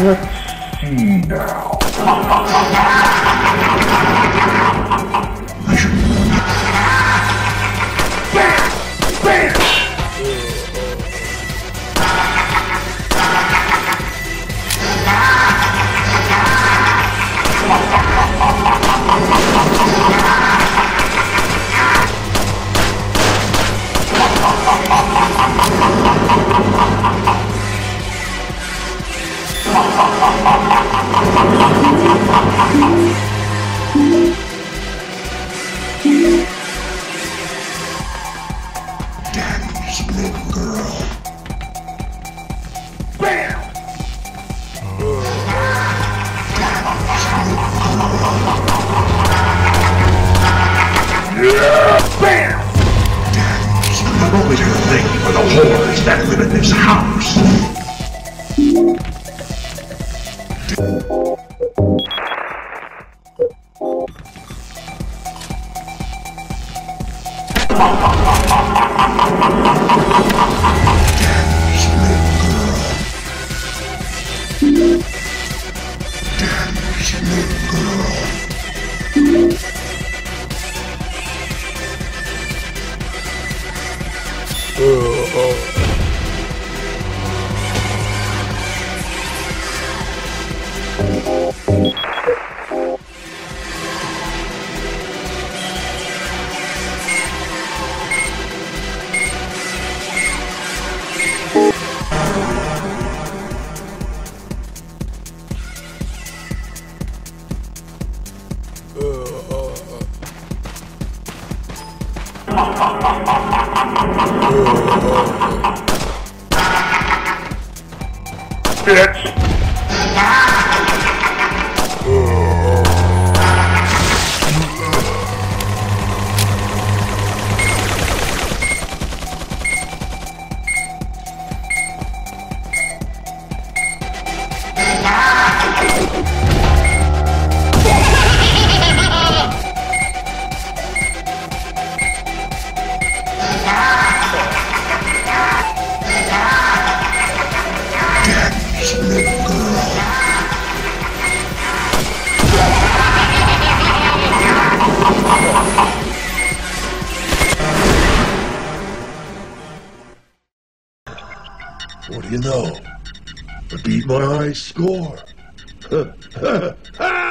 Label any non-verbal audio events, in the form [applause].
Let's see now. [laughs] the whores that live in this house? Daddy's little girl. Daddy's little girl. Bitch! What do you know? I beat my high score. [laughs] [laughs]